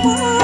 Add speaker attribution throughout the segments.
Speaker 1: Oh.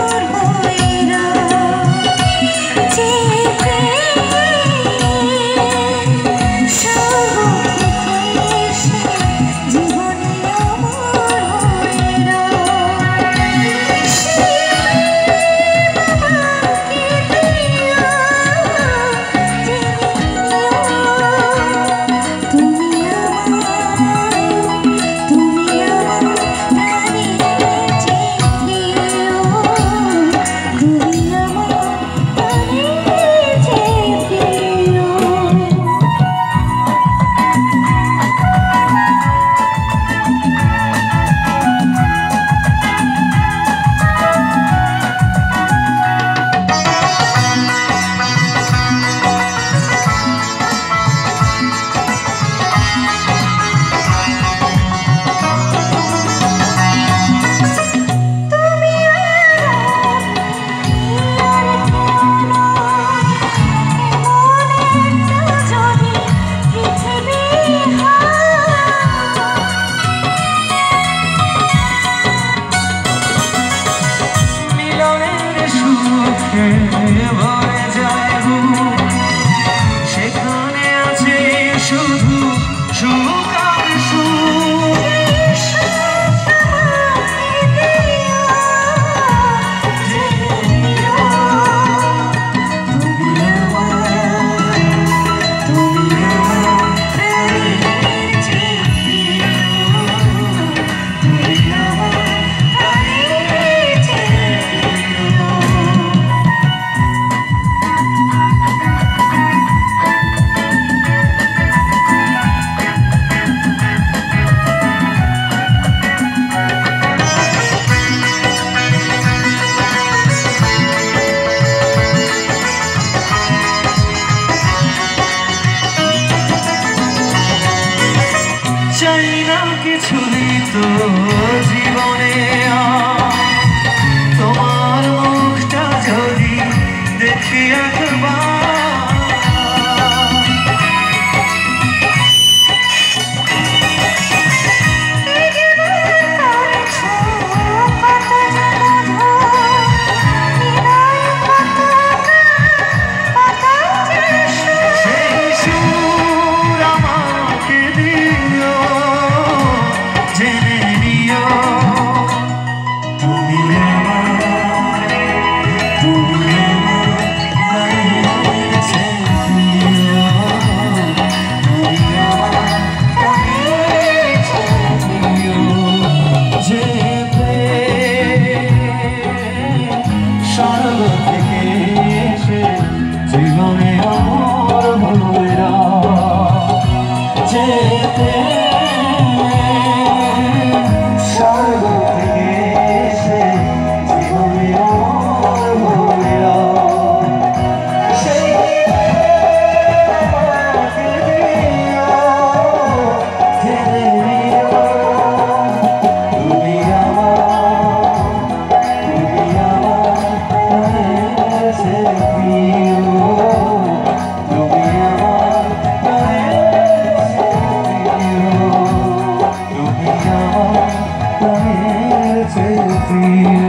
Speaker 1: জীবনে আমার ভোরা যেতে take me